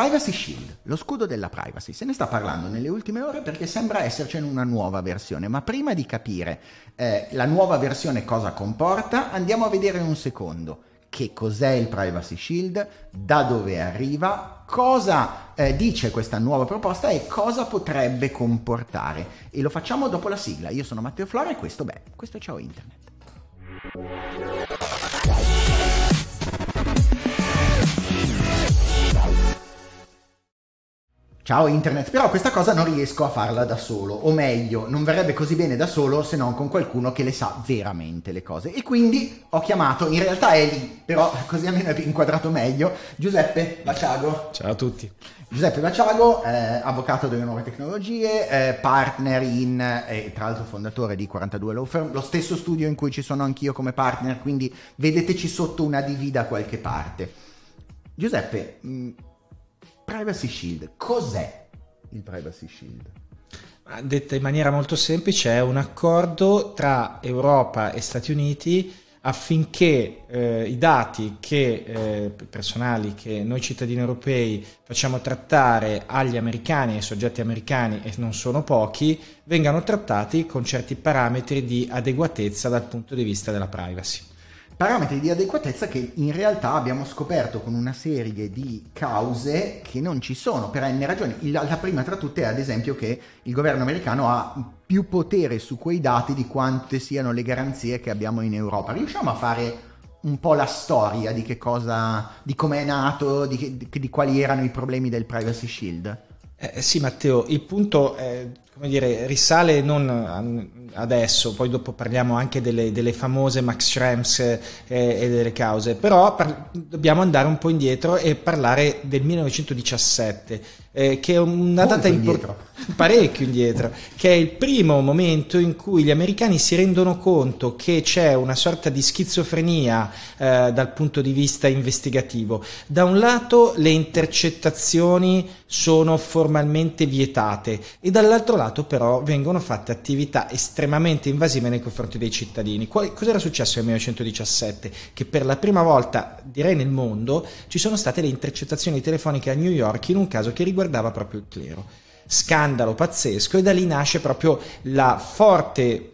Privacy Shield, lo scudo della privacy, se ne sta parlando nelle ultime ore perché sembra essercene una nuova versione, ma prima di capire eh, la nuova versione cosa comporta, andiamo a vedere un secondo che cos'è il Privacy Shield, da dove arriva, cosa eh, dice questa nuova proposta e cosa potrebbe comportare. E lo facciamo dopo la sigla. Io sono Matteo Flora e questo, beh, questo è Ciao Internet. Ciao internet, però questa cosa non riesco a farla da solo, o meglio, non verrebbe così bene da solo se non con qualcuno che le sa veramente le cose. E quindi ho chiamato, in realtà è lì, però così almeno è inquadrato meglio, Giuseppe Baciago. Ciao a tutti. Giuseppe Baciago, eh, avvocato delle nuove tecnologie, eh, partner in, e eh, tra l'altro fondatore di 42 Law Firm, lo stesso studio in cui ci sono anch'io come partner, quindi vedeteci sotto una D da qualche parte. Giuseppe, mh, mm, Privacy Shield, cos'è il Privacy Shield? Detta in maniera molto semplice, è un accordo tra Europa e Stati Uniti affinché eh, i dati che, eh, personali che noi cittadini europei facciamo trattare agli americani, ai soggetti americani, e non sono pochi, vengano trattati con certi parametri di adeguatezza dal punto di vista della privacy parametri di adeguatezza che in realtà abbiamo scoperto con una serie di cause che non ci sono per n ragioni. La prima tra tutte è ad esempio che il governo americano ha più potere su quei dati di quante siano le garanzie che abbiamo in Europa. Riusciamo a fare un po' la storia di che cosa, di come è nato, di, di, di quali erano i problemi del Privacy Shield? Eh, sì Matteo, il punto è, come dire, risale non adesso, poi dopo parliamo anche delle, delle famose Max Schrems eh, e delle cause, però par- dobbiamo andare un po' indietro e parlare del 1917, eh, che è una Molto data importante, parecchio indietro, che è il primo momento in cui gli americani si rendono conto che c'è una sorta di schizofrenia eh, dal punto di vista investigativo. Da un lato le intercettazioni sono formalmente vietate e dall'altro lato però vengono fatte attività estremamente invasive nei confronti dei cittadini. Qual- cos'era successo nel 1917? Che per la prima volta, direi nel mondo, ci sono state le intercettazioni telefoniche a New York in un caso che riguardava proprio il clero. Scandalo pazzesco e da lì nasce proprio la forte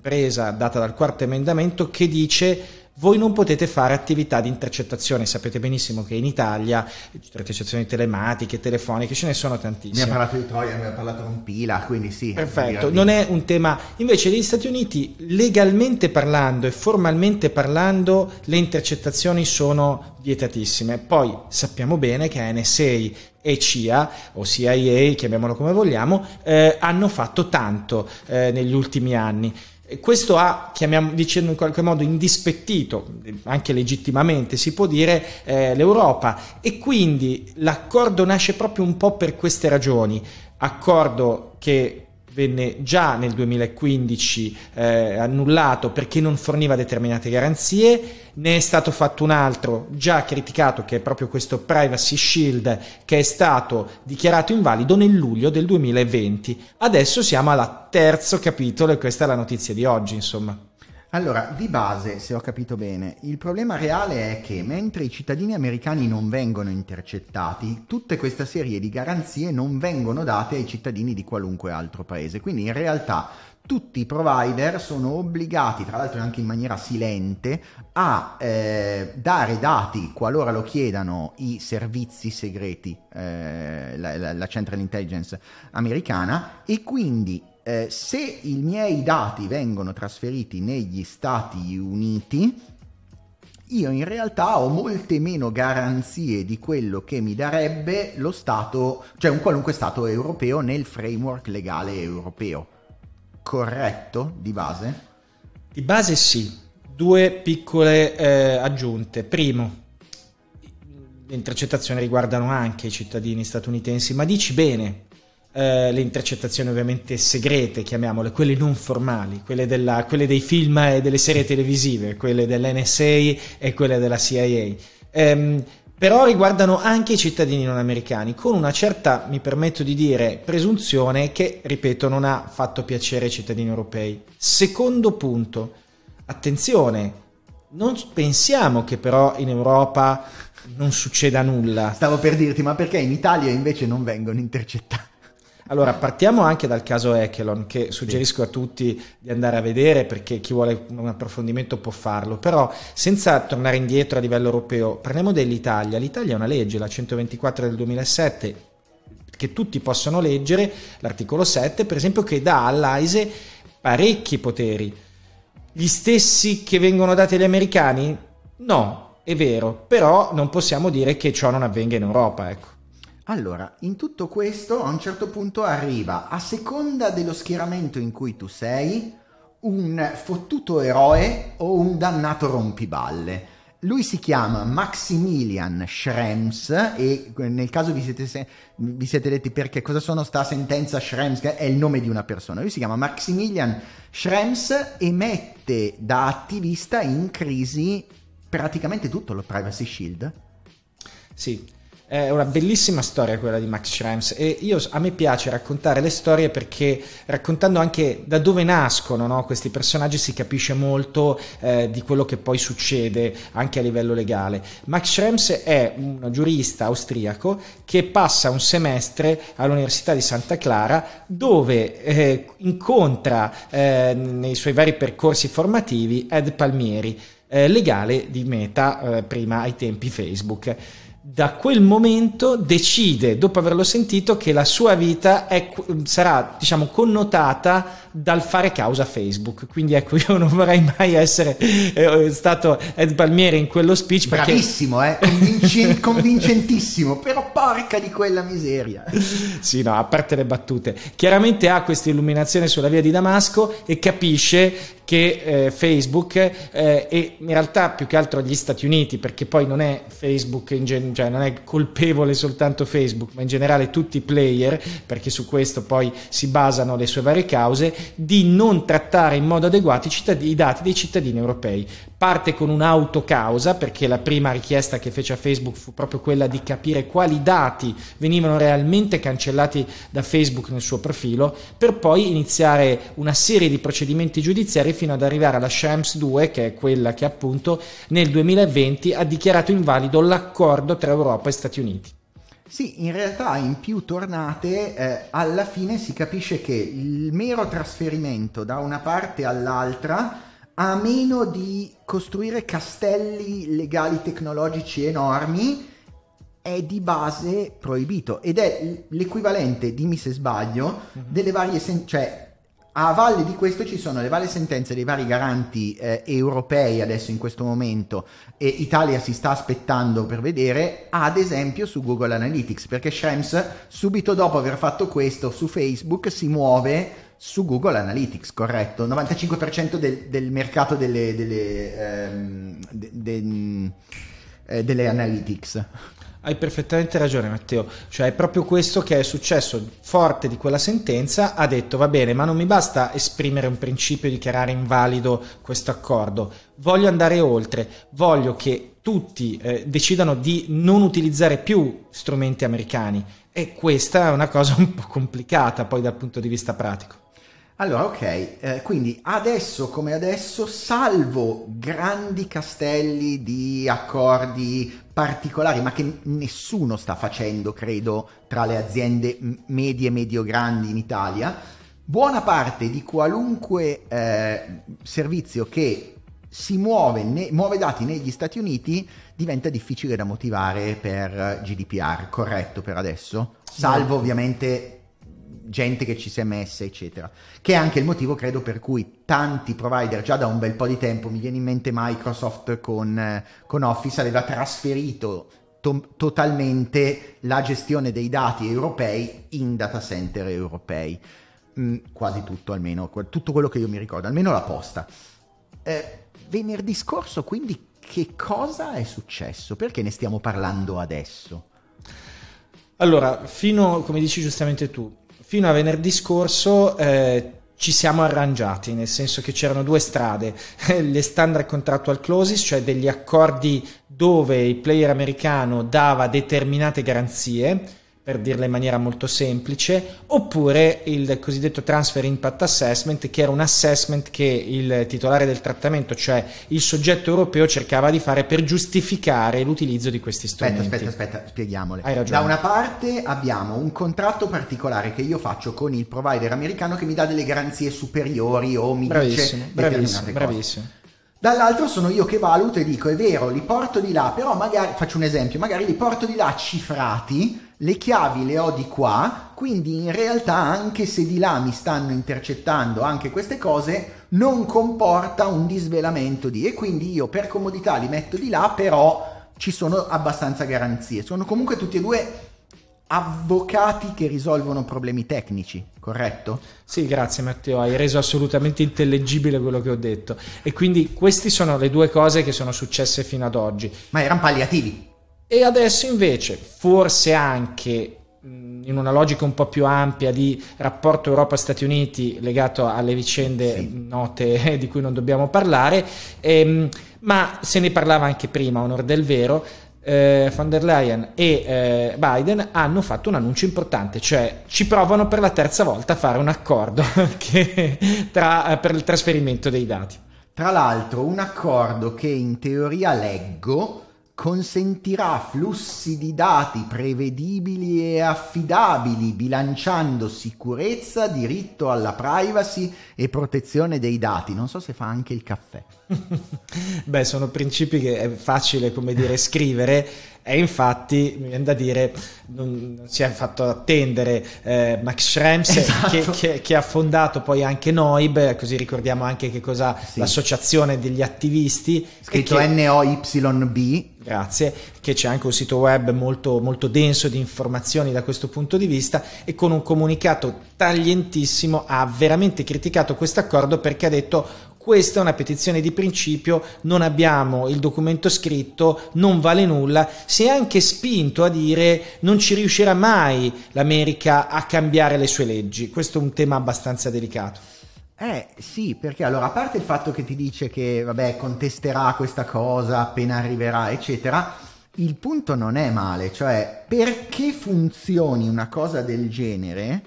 presa data dal quarto emendamento che dice voi non potete fare attività di intercettazione. Sapete benissimo che in Italia intercettazioni telematiche, telefoniche, ce ne sono tantissime. Mi ha parlato di Troia, mi ha parlato con Pila, quindi sì. Perfetto, non è un tema. Invece negli Stati Uniti, legalmente parlando e formalmente parlando, le intercettazioni sono vietatissime. Poi sappiamo bene che NSA e CIA o CIA, chiamiamolo come vogliamo, eh, hanno fatto tanto eh, negli ultimi anni questo ha, chiamiamo, dicendo in qualche modo, indispettito, anche legittimamente si può dire, eh, l'Europa e quindi l'accordo nasce proprio un po' per queste ragioni. Accordo che venne già nel 2015 eh, annullato perché non forniva determinate garanzie, ne è stato fatto un altro già criticato che è proprio questo Privacy Shield che è stato dichiarato invalido nel luglio del 2020. Adesso siamo al terzo capitolo e questa è la notizia di oggi, insomma. Allora, di base, se ho capito bene, il problema reale è che mentre i cittadini americani non vengono intercettati, tutta questa serie di garanzie non vengono date ai cittadini di qualunque altro paese. Quindi in realtà tutti i provider sono obbligati, tra l'altro anche in maniera silente, a eh, dare dati qualora lo chiedano i servizi segreti, eh, la, la, la Central Intelligence americana, e quindi eh, se i miei dati vengono trasferiti negli Stati Uniti, io in realtà ho molte meno garanzie di quello che mi darebbe lo Stato, cioè un qualunque Stato europeo nel framework legale europeo. Corretto di base? Di base sì. Due piccole eh, aggiunte. Primo, le intercettazioni riguardano anche i cittadini statunitensi, ma dici bene, eh, le intercettazioni ovviamente segrete, chiamiamole, quelle non formali, quelle, della, quelle, dei film e delle serie televisive, quelle dell'NSA e quelle della CIA. Ehm, però riguardano anche i cittadini non americani, con una certa, mi permetto di dire, presunzione che, ripeto, non ha fatto piacere ai cittadini europei. Secondo punto, attenzione, non pensiamo che però in Europa non succeda nulla. Stavo per dirti, ma perché in Italia invece non vengono intercettati? Allora, partiamo anche dal caso Echelon, che suggerisco a tutti di andare a vedere perché chi vuole un approfondimento può farlo, però senza tornare indietro a livello europeo, parliamo dell'Italia. L'Italia ha una legge, la 124 del 2007, che tutti possono leggere, l'articolo 7, per esempio, che dà all'AISE parecchi poteri. Gli stessi che vengono dati agli americani? No, è vero, però non possiamo dire che ciò non avvenga in Europa, ecco. Allora, in tutto questo a un certo punto arriva, a seconda dello schieramento in cui tu sei, un fottuto eroe o un dannato rompiballe. Lui si chiama Maximilian Schrems e nel caso vi siete, vi siete detti perché cosa sono sta sentenza Schrems, che è il nome di una persona. Lui si chiama Maximilian Schrems e mette da attivista in crisi praticamente tutto lo Privacy Shield. Sì, è una bellissima storia quella di Max Schrems e io, a me piace raccontare le storie perché raccontando anche da dove nascono no, questi personaggi si capisce molto eh, di quello che poi succede anche a livello legale. Max Schrems è un giurista austriaco che passa un semestre all'Università di Santa Clara dove eh, incontra eh, nei suoi vari percorsi formativi Ed Palmieri, eh, legale di Meta eh, prima ai tempi Facebook da quel momento decide, dopo averlo sentito, che la sua vita è, sarà, diciamo, connotata dal fare causa a Facebook. Quindi ecco, io non vorrei mai essere eh, stato Ed Palmieri in quello speech. Perché... Bravissimo, eh? Convincen- convincentissimo, però porca di quella miseria. sì, no, a parte le battute. Chiaramente ha questa illuminazione sulla via di Damasco e capisce che eh, Facebook eh, e in realtà più che altro gli Stati Uniti, perché poi non è Facebook gen- cioè non è colpevole soltanto Facebook, ma in generale tutti i player, perché su questo poi si basano le sue varie cause, di non trattare in modo adeguato i, cittadini, i dati dei cittadini europei. Parte con un'autocausa, perché la prima richiesta che fece a Facebook fu proprio quella di capire quali dati venivano realmente cancellati da Facebook nel suo profilo, per poi iniziare una serie di procedimenti giudiziari fino ad arrivare alla Shams 2, che è quella che appunto nel 2020 ha dichiarato invalido l'accordo tra Europa e Stati Uniti. Sì, in realtà in più tornate eh, alla fine si capisce che il mero trasferimento da una parte all'altra a meno di costruire castelli legali tecnologici enormi è di base proibito ed è l'equivalente, dimmi se sbaglio, mhm. delle varie sen- cioè a valle di questo ci sono le varie sentenze dei vari garanti eh, europei adesso in questo momento e Italia si sta aspettando per vedere, ad esempio su Google Analytics, perché Schrems subito dopo aver fatto questo su Facebook si muove su Google Analytics, corretto? 95% del, del mercato delle, delle, ehm, de, de, eh, delle analytics. Hai perfettamente ragione Matteo, cioè è proprio questo che è successo, forte di quella sentenza, ha detto va bene, ma non mi basta esprimere un principio e dichiarare invalido questo accordo, voglio andare oltre, voglio che tutti eh, decidano di non utilizzare più strumenti americani e questa è una cosa un po' complicata poi dal punto di vista pratico. Allora, ok, eh, quindi adesso come adesso, salvo grandi castelli di accordi particolari, ma che nessuno sta facendo, credo, tra le aziende medie e medio-grandi in Italia, buona parte di qualunque eh, servizio che si muove, ne, muove dati negli Stati Uniti diventa difficile da motivare per GDPR, corretto per adesso? Salvo ovviamente gente che ci si è messa, eccetera. Che è anche il motivo, credo, per cui tanti provider già da un bel po' di tempo, mi viene in mente Microsoft con, eh, con Office, aveva trasferito to- totalmente la gestione dei dati europei in data center europei. Mm, quasi tutto almeno, tutto quello che io mi ricordo, almeno la posta. Eh, venerdì scorso, quindi, che cosa è successo? Perché ne stiamo parlando adesso? Allora, fino, come dici giustamente tu, fino a venerdì scorso eh, ci siamo arrangiati, nel senso che c'erano due strade, le standard contractual clauses, cioè degli accordi dove il player americano dava determinate garanzie, per dirla in maniera molto semplice, oppure il cosiddetto Transfer Impact Assessment, che era un assessment che il titolare del trattamento, cioè il soggetto europeo, cercava di fare per giustificare l'utilizzo di questi strumenti. Aspetta, aspetta, aspetta, spieghiamole. Hai ragione. Da una parte abbiamo un contratto particolare che io faccio con il provider americano che mi dà delle garanzie superiori o mi bravissimo, dice bravissimo, bravissimo. Dall'altro sono io che valuto e dico, è vero, li porto di là, però magari, faccio un esempio, magari li porto di là cifrati, le chiavi le ho di qua, quindi in realtà anche se di là mi stanno intercettando anche queste cose, non comporta un disvelamento di... E quindi io per comodità li metto di là, però ci sono abbastanza garanzie. Sono comunque tutti e due avvocati che risolvono problemi tecnici, corretto? Sì, grazie Matteo, hai reso assolutamente intellegibile quello che ho detto. E quindi queste sono le due cose che sono successe fino ad oggi. Ma erano palliativi. E adesso invece, forse anche in una logica un po' più ampia di rapporto Europa-Stati Uniti legato alle vicende sì. note di cui non dobbiamo parlare, ehm, ma se ne parlava anche prima, onor del vero, eh, von der Leyen e eh, Biden hanno fatto un annuncio importante, cioè ci provano per la terza volta a fare un accordo che, tra, per il trasferimento dei dati. Tra l'altro un accordo che in teoria leggo consentirà flussi di dati prevedibili e affidabili, bilanciando sicurezza, diritto alla privacy e protezione dei dati. Non so se fa anche il caffè. Beh, sono principi che è facile, come dire, scrivere e infatti mi viene da dire non, non si è fatto attendere eh, Max Schrems esatto. che, che, che, ha fondato poi anche Noib così ricordiamo anche che cosa sì. l'associazione degli attivisti scritto che, NOYB grazie che c'è anche un sito web molto, molto denso di informazioni da questo punto di vista e con un comunicato taglientissimo ha veramente criticato questo accordo perché ha detto questa è una petizione di principio, non abbiamo il documento scritto, non vale nulla, si è anche spinto a dire non ci riuscirà mai l'America a cambiare le sue leggi. Questo è un tema abbastanza delicato. Eh sì, perché allora a parte il fatto che ti dice che vabbè contesterà questa cosa appena arriverà, eccetera, il punto non è male, cioè perché funzioni una cosa del genere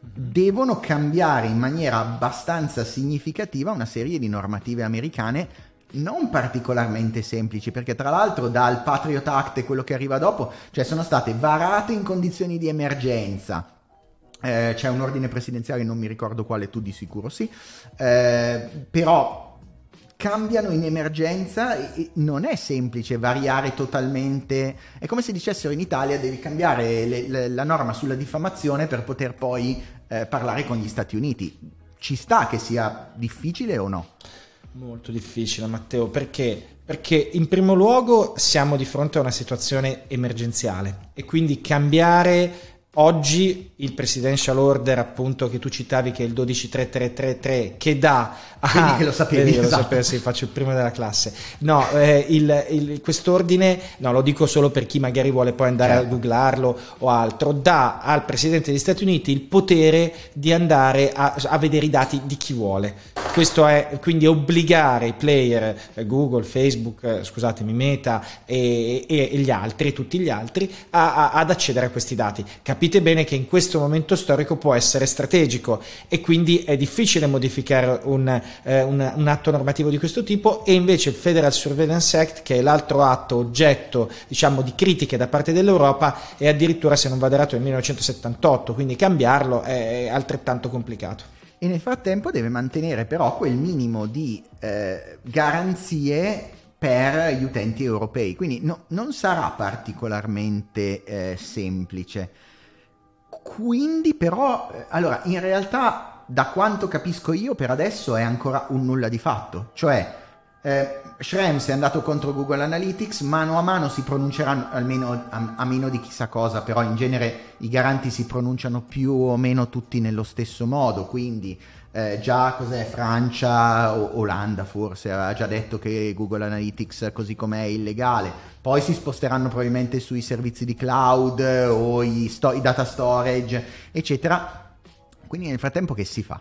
devono cambiare in maniera abbastanza significativa una serie di normative americane non particolarmente semplici, perché tra l'altro dal Patriot Act e quello che arriva dopo, cioè sono state varate in condizioni di emergenza. Eh, c'è un ordine presidenziale, non mi ricordo quale, tu di sicuro sì, eh, però cambiano in emergenza e non è semplice variare totalmente, è come se dicessero in Italia devi cambiare le, le, la norma sulla diffamazione per poter poi eh, parlare con gli Stati Uniti. Ci sta che sia difficile o no? Molto difficile Matteo, perché? Perché in primo luogo siamo di fronte a una situazione emergenziale e quindi cambiare Oggi il presidential order, appunto, che tu citavi, che è il 123333, che dà a. Quindi che lo sapevi, esatto. lo sapevo, sì, faccio il primo della classe. No, eh, il, il, quest'ordine, no, lo dico solo per chi magari vuole poi andare certo. a googlarlo o altro, dà al presidente degli Stati Uniti il potere di andare a, a vedere i dati di chi vuole. Questo è quindi obbligare i player, eh, Google, Facebook, eh, scusatemi, Meta e, e, e, gli altri, tutti gli altri, a, a, ad accedere a questi dati. Capite capite bene che in questo momento storico può essere strategico e quindi è difficile modificare un, eh, un, un, atto normativo di questo tipo e invece il Federal Surveillance Act, che è l'altro atto oggetto diciamo, di critiche da parte dell'Europa, è addirittura se non vado errato nel 1978, quindi cambiarlo è altrettanto complicato. E nel frattempo deve mantenere però quel minimo di eh, garanzie per gli utenti europei, quindi no, non sarà particolarmente eh, semplice. Quindi però, eh, allora, in realtà, da quanto capisco io, per adesso è ancora un nulla di fatto. Cioè, eh, Schrems è andato contro Google Analytics, mano a mano si pronunceranno, almeno a, a, meno di chissà cosa, però in genere i garanti si pronunciano più o meno tutti nello stesso modo, quindi eh, già cos'è Francia o Olanda forse ha già detto che Google Analytics così com'è è illegale, poi si sposteranno probabilmente sui servizi di cloud o i, sto- i data storage, eccetera. Quindi nel frattempo che si fa?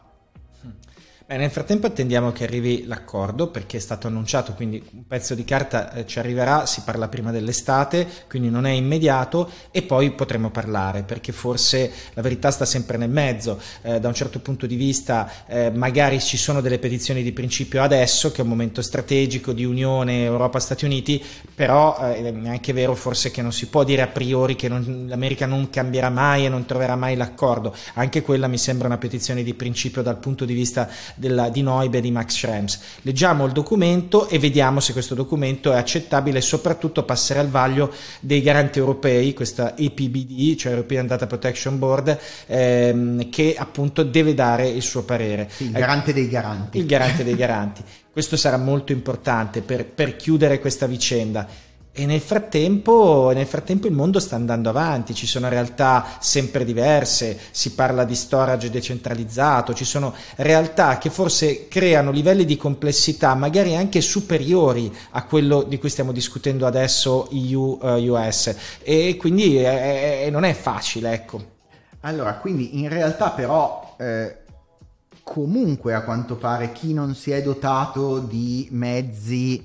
Beh, nel frattempo attendiamo che arrivi l'accordo perché è stato annunciato, quindi un pezzo di carta eh, ci arriverà, si parla prima dell'estate, quindi non è immediato e poi potremo parlare perché forse la verità sta sempre nel mezzo. Eh, da un certo punto di vista eh, magari ci sono delle petizioni di principio adesso, che è un momento strategico di unione Europa-Stati Uniti, però eh, è anche vero forse che non si può dire a priori che l'America non cambierà mai e non troverà mai l'accordo. Anche quella mi sembra una petizione di principio dal punto di vista della, di Noib e di Max Schrems. Leggiamo il documento e vediamo se questo documento è accettabile e soprattutto passare al vaglio dei garanti europei, questa EPBD, cioè European Data Protection Board, ehm, che appunto deve dare il suo parere. Sì, il garante dei garanti. Il garante dei garanti. Questo sarà molto importante per, per chiudere questa vicenda. E nel frattempo, nel frattempo, il mondo sta andando avanti, ci sono realtà sempre diverse, si parla di storage decentralizzato, ci sono realtà che forse creano livelli di complessità magari anche superiori a quello di cui stiamo discutendo adesso EU-US eh, e quindi è, è, non è facile, ecco. Allora, quindi in realtà però... Eh comunque a quanto pare chi non si è dotato di mezzi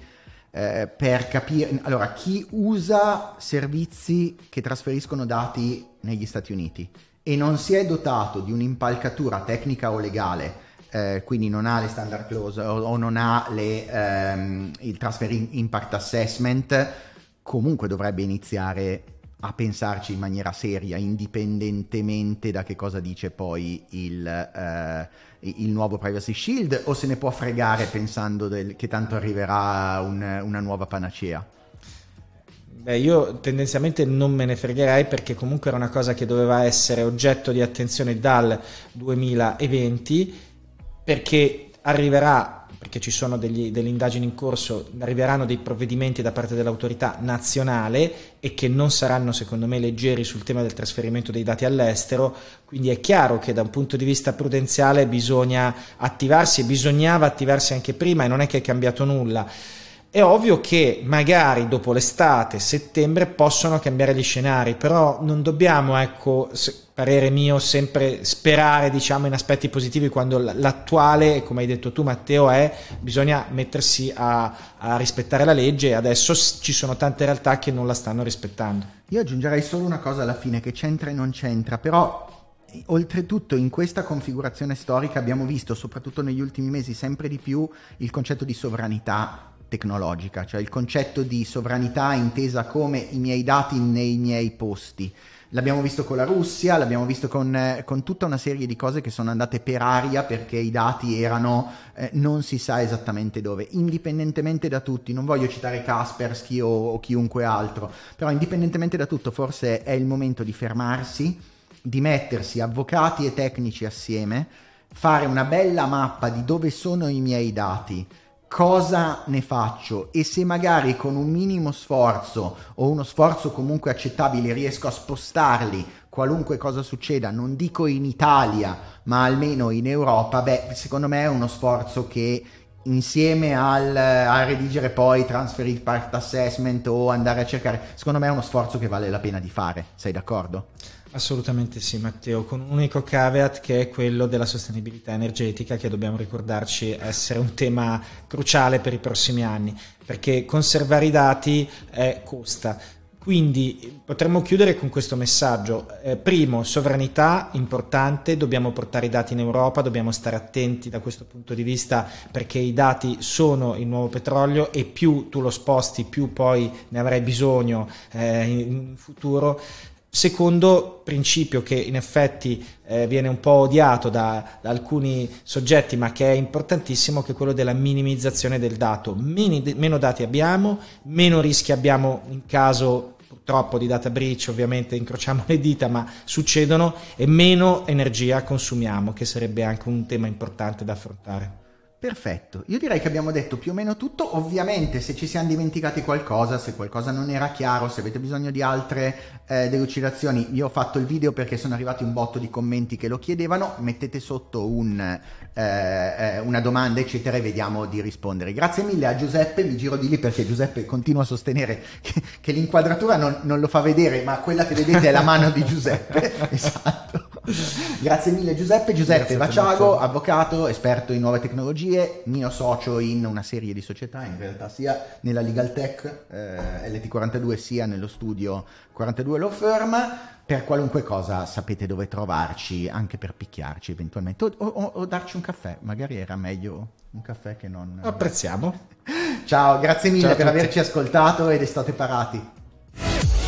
eh, per capire, allora chi usa servizi che trasferiscono dati negli Stati Uniti e non si è dotato di un'impalcatura tecnica o legale, eh, quindi non ha le standard clause o, o non ha le, ehm, il transfer impact assessment, comunque dovrebbe iniziare a pensarci in maniera seria, indipendentemente da che cosa dice poi il, eh, il nuovo Privacy Shield, o se ne può fregare pensando del, che tanto arriverà un, una nuova panacea? Beh, io tendenzialmente non me ne fregherei perché comunque era una cosa che doveva essere oggetto di attenzione dal 2020 perché arriverà perché ci sono degli, delle indagini in corso, arriveranno dei provvedimenti da parte dell'autorità nazionale e che non saranno secondo me leggeri sul tema del trasferimento dei dati all'estero, quindi è chiaro che da un punto di vista prudenziale bisogna attivarsi e bisognava attivarsi anche prima e non è che è cambiato nulla. È ovvio che magari dopo l'estate, settembre, possono cambiare gli scenari, però non dobbiamo, ecco, parere mio, sempre sperare, diciamo, in aspetti positivi quando l'attuale, come hai detto tu Matteo, è bisogna mettersi a, a rispettare la legge e adesso ci sono tante realtà che non la stanno rispettando. Io aggiungerei solo una cosa alla fine che c'entra e non c'entra, però Oltretutto in questa configurazione storica abbiamo visto, soprattutto negli ultimi mesi, sempre di più il concetto di sovranità tecnologica, cioè il concetto di sovranità intesa come i miei dati nei miei posti. L'abbiamo visto con la Russia, l'abbiamo visto con, eh, con, tutta una serie di cose che sono andate per aria perché i dati erano eh, non si sa esattamente dove, indipendentemente da tutti. Non voglio citare Kaspersky o, o chiunque altro, però indipendentemente da tutto forse è il momento di fermarsi, di mettersi avvocati e tecnici assieme, fare una bella mappa di dove sono i miei dati, cosa ne faccio e se magari con un minimo sforzo o uno sforzo comunque accettabile riesco a spostarli qualunque cosa succeda, non dico in Italia, ma almeno in Europa, beh, secondo me è uno sforzo che insieme al, a redigere poi transfer impact assessment o andare a cercare, secondo me è uno sforzo che vale la pena di fare, sei d'accordo? Assolutamente sì, Matteo, con un unico caveat che è quello della sostenibilità energetica, che dobbiamo ricordarci essere un tema cruciale per i prossimi anni, perché conservare i dati eh, costa. Quindi potremmo chiudere con questo messaggio. Eh, primo, sovranità importante, dobbiamo portare i dati in Europa, dobbiamo stare attenti da questo punto di vista perché i dati sono il nuovo petrolio e più tu lo sposti, più poi ne avrai bisogno eh, in futuro. Secondo principio che in effetti eh, viene un po' odiato da, da, alcuni soggetti ma che è importantissimo che è quello della minimizzazione del dato. Meni, meno dati abbiamo, meno rischi abbiamo in caso purtroppo di data breach, ovviamente incrociamo le dita ma succedono e meno energia consumiamo che sarebbe anche un tema importante da affrontare. Perfetto, io direi che abbiamo detto più o meno tutto, ovviamente se ci siamo dimenticati qualcosa, se qualcosa non era chiaro, se avete bisogno di altre eh, delucidazioni, io ho fatto il video perché sono arrivati un botto di commenti che lo chiedevano, mettete sotto un, eh, eh, una domanda eccetera e vediamo di rispondere. Grazie mille a Giuseppe, mi giro di lì perché Giuseppe continua a sostenere che, che l'inquadratura non, non lo fa vedere, ma quella che vedete è la mano di Giuseppe, esatto. Grazie mille Giuseppe, Giuseppe Vaciago, avvocato, esperto in nuove tecnologie, mio socio in una serie di società, in realtà sia nella Legal Tech eh, LT42 sia nello studio 42 Law Firm. Per qualunque cosa sapete dove trovarci, anche per picchiarci eventualmente, o, o, o darci un caffè, magari era meglio un caffè che non... Apprezziamo. Ciao, grazie mille Ciao per averci ascoltato ed estate parati.